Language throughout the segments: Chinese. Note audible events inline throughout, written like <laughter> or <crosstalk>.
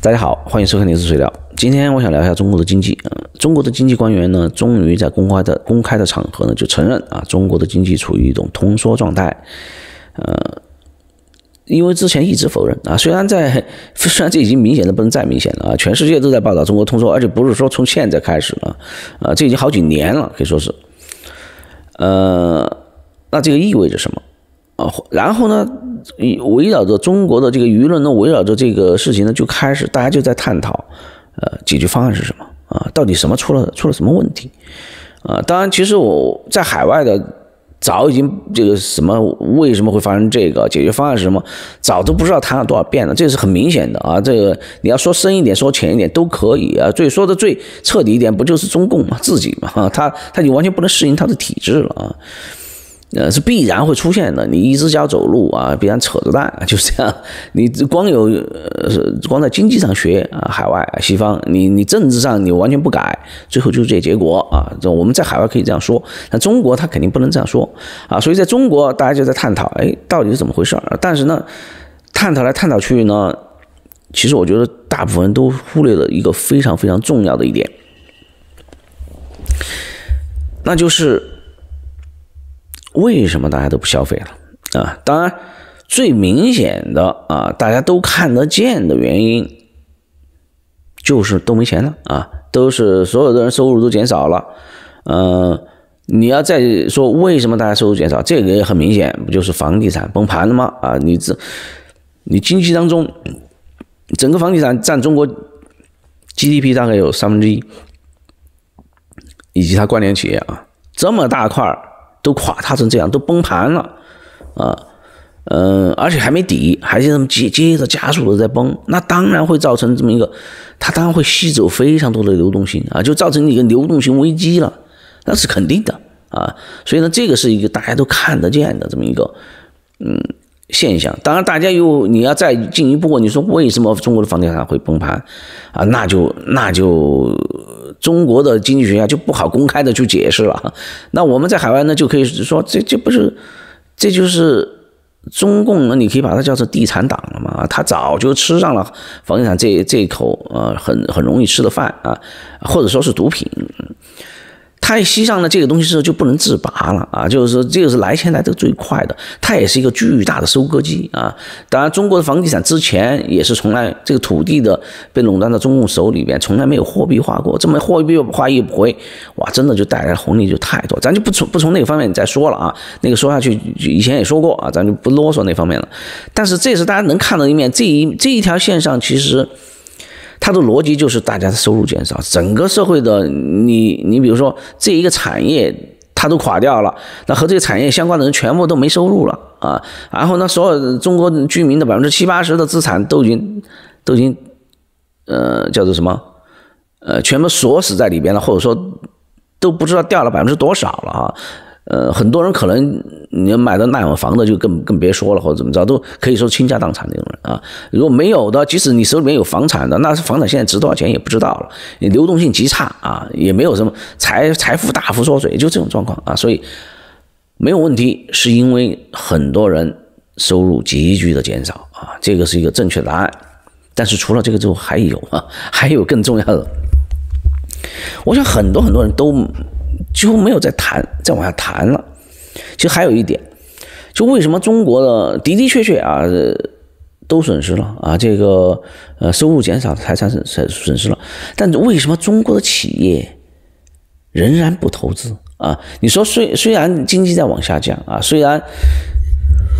大家好，欢迎收看《历史水料》。今天我想聊一下中国的经济。嗯，中国的经济官员呢，终于在公开的公开的场合呢，就承认啊，中国的经济处于一种通缩状态。呃，因为之前一直否认啊，虽然在 <laughs> 虽然这已经明显的不能再明显了啊，全世界都在报道中国通缩，而且不是说从现在开始啊啊，这已经好几年了，可以说是。呃，那这个意味着什么啊？然后呢？围绕着中国的这个舆论呢，围绕着这个事情呢，就开始大家就在探讨，呃，解决方案是什么啊？到底什么出了出了什么问题啊？当然，其实我在海外的早已经这个什么为什么会发生这个解决方案是什么，早都不知道谈了多少遍了，这是很明显的啊。这个你要说深一点，说浅一点都可以啊。最说的最彻底一点，不就是中共嘛，自己嘛，他他就完全不能适应他的体制了啊。呃，是必然会出现的。你一只脚走路啊，必然扯着蛋，<laughs> 就是这样。你光有呃，光在经济上学啊，海外西方，你你政治上你完全不改，最后就是这结果啊。这我们在海外可以这样说，那中国他肯定不能这样说啊。所以在中国，大家就在探讨，哎，到底是怎么回事儿？但是呢，探讨来探讨去呢，其实我觉得大部分人都忽略了一个非常非常重要的一点，那就是。为什么大家都不消费了啊？当然，最明显的啊，大家都看得见的原因，就是都没钱了啊，都是所有的人收入都减少了。嗯，你要再说为什么大家收入减少，这个也很明显，不就是房地产崩盘了吗？啊，你这你经济当中，整个房地产占中国 GDP 大概有三分之一，以及它关联企业啊，这么大块儿。都垮塌成这样，都崩盘了，啊，嗯，而且还没底，还是这么接接着加速的在崩，那当然会造成这么一个，它当然会吸走非常多的流动性啊，就造成一个流动性危机了，那是肯定的啊，所以呢，这个是一个大家都看得见的这么一个，嗯，现象。当然，大家又你要再进一步，你说为什么中国的房地产会崩盘啊？那就那就。中国的经济学家就不好公开的去解释了，那我们在海外呢就可以说，这这不是，这就是中共呢，你可以把它叫做地产党了嘛？他早就吃上了房地产这这一口呃很很容易吃的饭啊，或者说是毒品。太吸上了这个东西之后就不能自拔了啊，就是说这个是来钱来的最快的，它也是一个巨大的收割机啊。当然，中国的房地产之前也是从来这个土地的被垄断到中共手里边，从来没有货币化过。这么货币化一回，哇，真的就带来红利就太多。咱就不从不从那个方面再说了啊，那个说下去以前也说过啊，咱就不啰嗦那方面了。但是这是大家能看到一面，这一这一条线上其实。它的逻辑就是大家的收入减少，整个社会的你你比如说这一个产业它都垮掉了，那和这个产业相关的人全部都没收入了啊，然后呢，所有中国居民的百分之七八十的资产都已经都已经呃叫做什么呃全部锁死在里边了，或者说都不知道掉了百分之多少了啊。呃，很多人可能你要买的那样房子就更更别说了，或者怎么着，都可以说倾家荡产那种人啊。如果没有的，即使你手里面有房产的，那是房产现在值多少钱也不知道了，流动性极差啊，也没有什么财财富大幅缩水，就这种状况啊。所以没有问题，是因为很多人收入急剧的减少啊，这个是一个正确答案。但是除了这个之后，还有啊，还有更重要的，我想很多很多人都。几乎没有再谈，再往下谈了。其实还有一点，就为什么中国的的的确确啊，都损失了啊，这个呃收入减少，财产损损损失了。但为什么中国的企业仍然不投资啊？你说虽虽然经济在往下降啊，虽然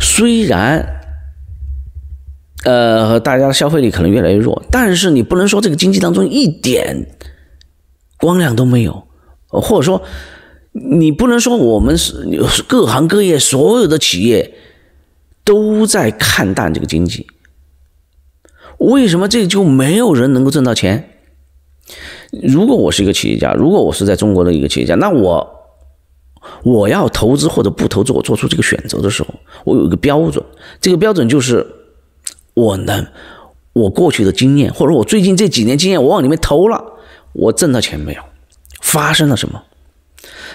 虽然呃大家的消费力可能越来越弱，但是你不能说这个经济当中一点光亮都没有。或者说，你不能说我们是各行各业所有的企业都在看淡这个经济。为什么这就没有人能够挣到钱？如果我是一个企业家，如果我是在中国的一个企业家，那我我要投资或者不投资，我做出这个选择的时候，我有一个标准。这个标准就是我能我过去的经验，或者我最近这几年经验，我往里面投了，我挣到钱没有？发生了什么？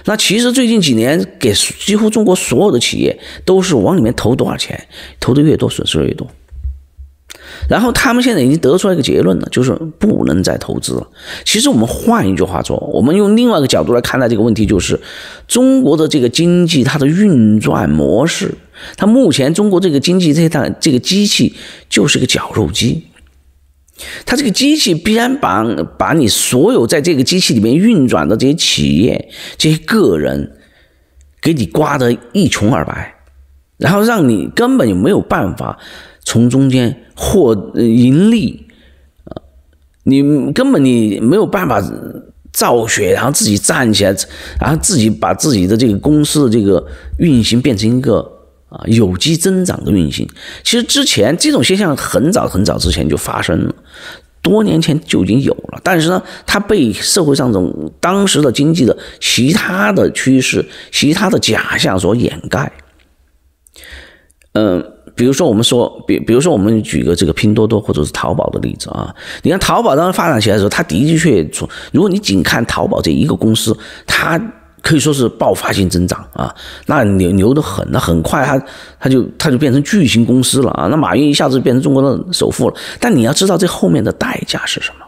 那其实最近几年，给几乎中国所有的企业都是往里面投多少钱，投的越多，损失越多。然后他们现在已经得出来一个结论了，就是不能再投资了。其实我们换一句话说，我们用另外一个角度来看待这个问题，就是中国的这个经济它的运转模式，它目前中国这个经济这台这个机器就是个绞肉机，它这个机器必然把把你所有在这个机器里面运转的这些企业、这些个人给你刮得一穷二白，然后让你根本就没有办法。从中间获盈利，啊，你根本你没有办法造血，然后自己站起来，然后自己把自己的这个公司的这个运行变成一个啊有机增长的运行。其实之前这种现象很早很早之前就发生了，多年前就已经有了，但是呢，它被社会上这种当时的经济的其他的趋势、其他的假象所掩盖。嗯。比如说，我们说，比比如说，我们举个这个拼多多或者是淘宝的例子啊。你看淘宝当时发展起来的时候，它的的确确，如果你仅看淘宝这一个公司，它可以说是爆发性增长啊，那牛牛的很，那很快它它就它就变成巨型公司了啊。那马云一下子变成中国的首富了。但你要知道这后面的代价是什么？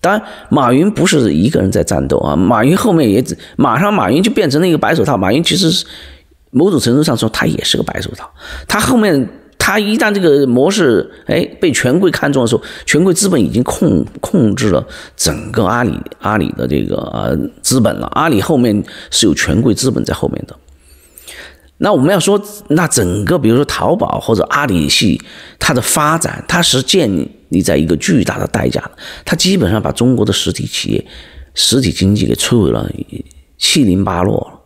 当然，马云不是一个人在战斗啊，马云后面也马上马云就变成了一个白手套。马云其实是。某种程度上说，他也是个白手套。他后面，他一旦这个模式哎被权贵看中的时候，权贵资本已经控控制了整个阿里阿里的这个呃资本了。阿里后面是有权贵资本在后面的。那我们要说，那整个比如说淘宝或者阿里系，它的发展，它是建立在一个巨大的代价的。它基本上把中国的实体企业、实体经济给摧毁了七零八落了。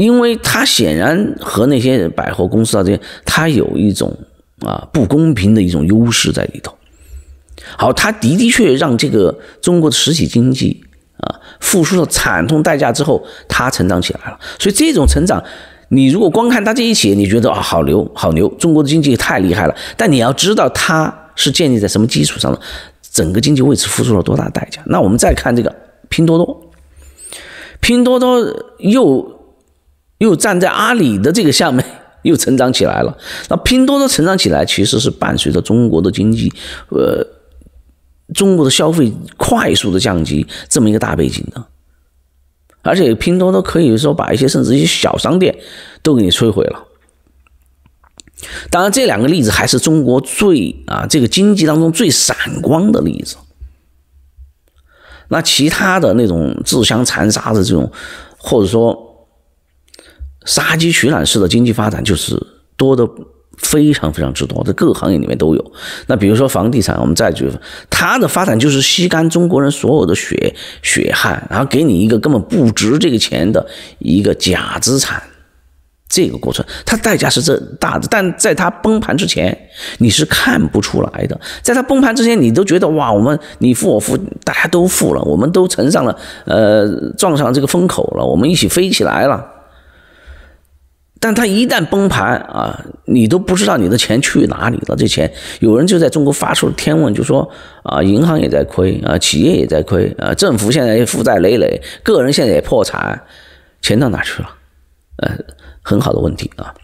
因为它显然和那些百货公司啊这些，它有一种啊不公平的一种优势在里头。好，它的的确让这个中国的实体经济啊付出了惨痛代价之后，它成长起来了。所以这种成长，你如果光看它这一起，你觉得啊好牛好牛，中国的经济太厉害了。但你要知道它是建立在什么基础上的，整个经济为此付出了多大代价。那我们再看这个拼多多，拼多多又。又站在阿里的这个下面，又成长起来了。那拼多多成长起来，其实是伴随着中国的经济，呃，中国的消费快速的降级这么一个大背景的。而且拼多多可以说把一些甚至一些小商店都给你摧毁了。当然，这两个例子还是中国最啊这个经济当中最闪光的例子。那其他的那种自相残杀的这种，或者说。杀鸡取卵式的经济发展就是多的非常非常之多，在各个行业里面都有。那比如说房地产，我们再举，它的发展就是吸干中国人所有的血血汗，然后给你一个根本不值这个钱的一个假资产。这个过程，它代价是这大的，但在它崩盘之前，你是看不出来的。在它崩盘之前，你都觉得哇，我们你富我富，大家都富了，我们都乘上了，呃，撞上这个风口了，我们一起飞起来了。但它一旦崩盘啊，你都不知道你的钱去哪里了。这钱有人就在中国发出了天问，就说啊，银行也在亏啊，企业也在亏啊，政府现在也负债累累，个人现在也破产，钱到哪去了？呃，很好的问题啊。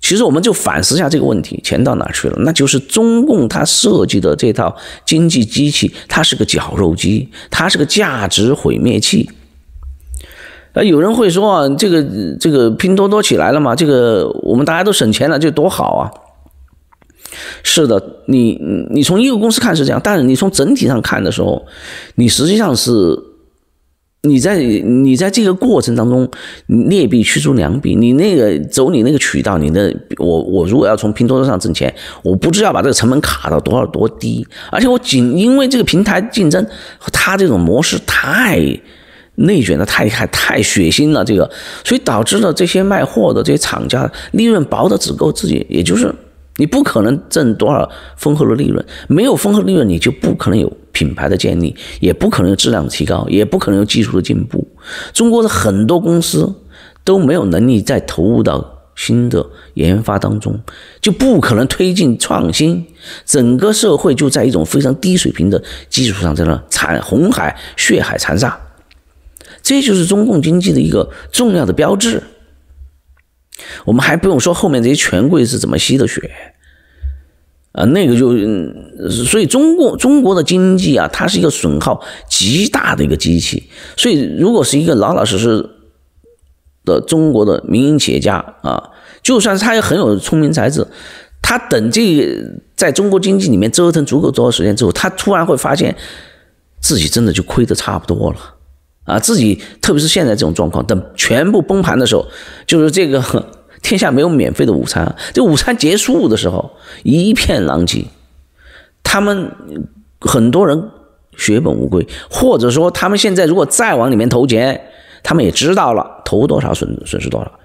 其实我们就反思一下这个问题，钱到哪去了？那就是中共它设计的这套经济机器，它是个绞肉机，它是个价值毁灭器。啊，有人会说啊，这个这个拼多多起来了嘛？这个我们大家都省钱了，这多好啊！是的，你你从一个公司看是这样，但是你从整体上看的时候，你实际上是你在你在这个过程当中劣币驱逐良币，你那个走你那个渠道，你的我我如果要从拼多多上挣钱，我不知道把这个成本卡到多少多低，而且我仅因为这个平台竞争和它这种模式太。内卷的太太太血腥了，这个，所以导致了这些卖货的这些厂家利润薄的只够自己，也就是你不可能挣多少丰厚的利润，没有丰厚利润，你就不可能有品牌的建立，也不可能有质量的提高，也不可能有技术的进步。中国的很多公司都没有能力再投入到新的研发当中，就不可能推进创新，整个社会就在一种非常低水平的基础上在那残红海血海残杀。这就是中共经济的一个重要的标志。我们还不用说后面这些权贵是怎么吸的血，啊，那个就，所以中国中国的经济啊，它是一个损耗极大的一个机器。所以，如果是一个老老实实的中国的民营企业家啊，就算是他也很有聪明才智，他等这在中国经济里面折腾足够多的时间之后，他突然会发现自己真的就亏的差不多了啊！自己特别是现在这种状况，等全部崩盘的时候，就是这个。天下没有免费的午餐，这午餐结束的时候一片狼藉，他们很多人血本无归，或者说他们现在如果再往里面投钱，他们也知道了投多少损损失多少，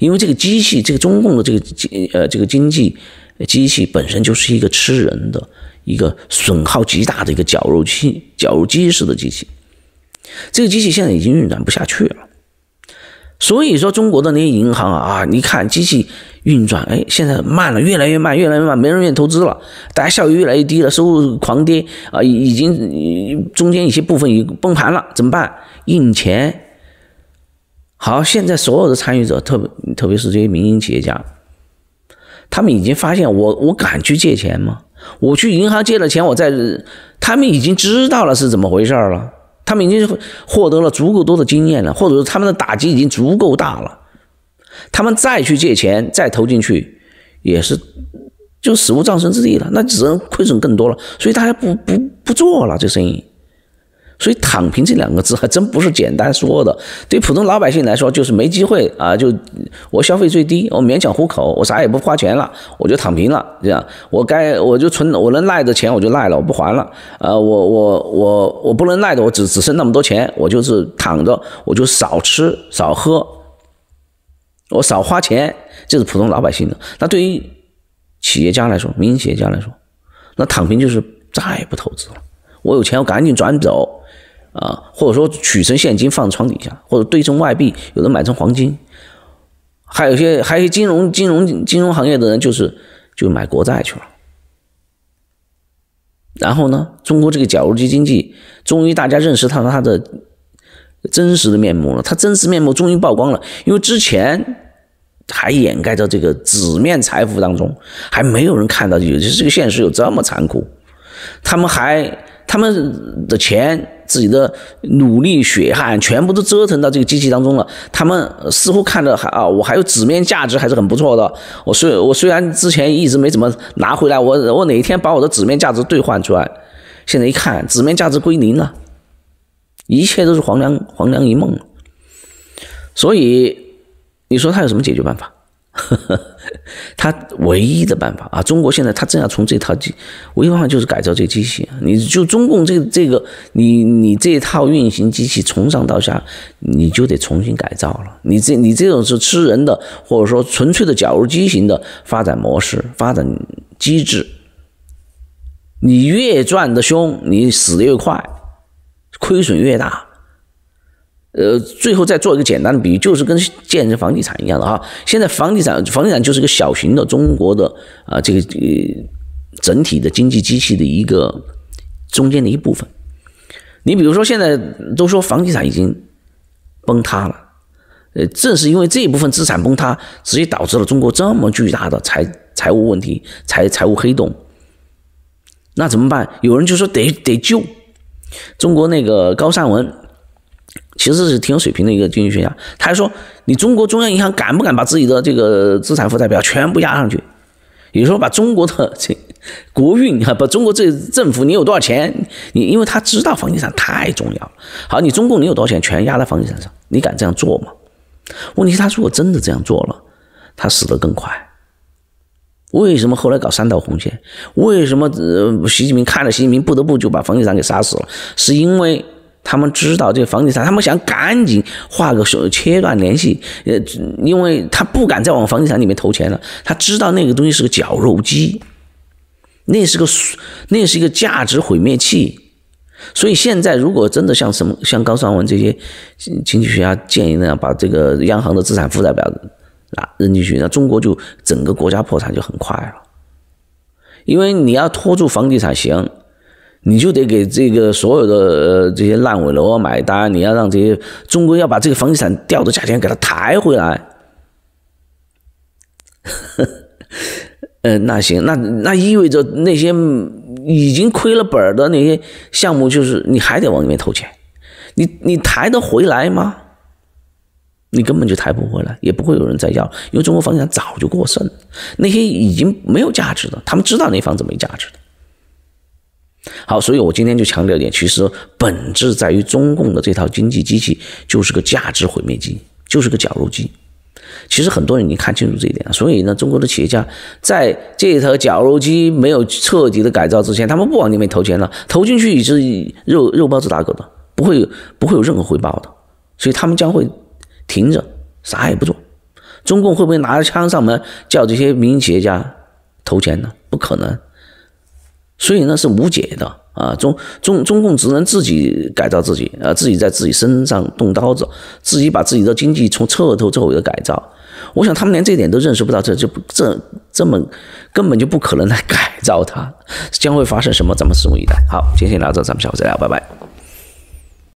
因为这个机器，这个中共的这个经呃这个经济机器本身就是一个吃人的一个损耗极大的一个绞肉机绞肉机式的机器，这个机器现在已经运转不下去了。所以说，中国的那些银行啊啊，你看机器运转，哎，现在慢了，越来越慢，越来越慢，没人愿意投资了，大家效益越来越低了，收入狂跌啊，已经中间一些部分已崩盘了，怎么办？印钱。好，现在所有的参与者，特别特别是这些民营企业家，他们已经发现，我我敢去借钱吗？我去银行借了钱，我在，他们已经知道了是怎么回事了。他们已经获得了足够多的经验了，或者说他们的打击已经足够大了，他们再去借钱再投进去，也是就死无葬身之地了，那只能亏损更多了，所以大家不不不做了这生意。所以“躺平”这两个字还真不是简单说的。对普通老百姓来说，就是没机会啊，就我消费最低，我勉强糊口，我啥也不花钱了，我就躺平了。这样，我该我就存，我能赖的钱我就赖了，我不还了。呃，我我我我不能赖的，我只只剩那么多钱，我就是躺着，我就少吃少喝，我少花钱，这是普通老百姓的。那对于企业家来说，民营企业家来说，那躺平就是再也不投资了。我有钱，我赶紧转走。啊，或者说取成现金放床底下，或者兑成外币，有的买成黄金，还有些还有金融金融金融行业的人就是就买国债去了。然后呢，中国这个绞肉机经济终于大家认识到它的真实的面目了，它真实面目终于曝光了，因为之前还掩盖在这个纸面财富当中，还没有人看到有些这个现实有这么残酷，他们还。他们的钱、自己的努力、血汗，全部都折腾到这个机器当中了。他们似乎看着还啊，我还有纸面价值，还是很不错的。我虽我虽然之前一直没怎么拿回来，我我哪一天把我的纸面价值兑换出来，现在一看，纸面价值归零了，一切都是黄粱黄粱一梦。所以，你说他有什么解决办法？呵呵，<laughs> 他唯一的办法啊，中国现在他正要从这套机，唯一办法就是改造这机器。你就中共这这个，你你这套运行机器从上到下，你就得重新改造了。你这你这种是吃人的，或者说纯粹的绞肉机型的发展模式、发展机制，你越赚的凶，你死的越快，亏损越大。呃，最后再做一个简单的比喻，就是跟建设房地产一样的哈。现在房地产，房地产就是个小型的中国的啊，这个呃整体的经济机器的一个中间的一部分。你比如说，现在都说房地产已经崩塌了，呃，正是因为这一部分资产崩塌，直接导致了中国这么巨大的财财务问题、财财务黑洞。那怎么办？有人就说得得救。中国那个高善文。其实是挺有水平的一个经济学家，他还说：“你中国中央银行敢不敢把自己的这个资产负债表全部压上去？也就是说，把中国的这国运啊，把中国这政府，你有多少钱？你因为他知道房地产太重要了。好，你中共你有多少钱，全压在房地产上，你敢这样做吗？问题是他如果真的这样做了，他死得更快。为什么后来搞三道红线？为什么呃习近平看了习近平不得不就把房地产给杀死了？是因为。”他们知道这个房地产，他们想赶紧画个手切断联系，呃，因为他不敢再往房地产里面投钱了。他知道那个东西是个绞肉机，那是个那是一个价值毁灭器。所以现在如果真的像什么像高尚文这些经济学家建议那样，把这个央行的资产负债表啊扔进去，那中国就整个国家破产就很快了。因为你要拖住房地产行。你就得给这个所有的呃这些烂尾楼买单，你要让这些中国要把这个房地产掉的价钱给它抬回来。<laughs> 呃，那行，那那意味着那些已经亏了本的那些项目，就是你还得往里面投钱，你你抬得回来吗？你根本就抬不回来，也不会有人再要，因为中国房地产早就过剩，那些已经没有价值的，他们知道那房子没价值的。好，所以我今天就强调一点，其实本质在于中共的这套经济机器就是个价值毁灭机，就是个绞肉机。其实很多人已经看清楚这一点了，所以呢，中国的企业家在这套绞肉机没有彻底的改造之前，他们不往里面投钱了，投进去也是肉肉包子打狗的，不会不会有任何回报的，所以他们将会。停着，啥也不做，中共会不会拿着枪上门叫这些民营企业家投钱呢？不可能，所以呢是无解的啊！中中中共只能自己改造自己，啊，自己在自己身上动刀子，自己把自己的经济从彻头彻尾的改造。我想他们连这点都认识不到，这就不这这么根本就不可能来改造它，将会发生什么？咱们拭目以待。好，今天聊到这，咱们下回再聊，拜拜。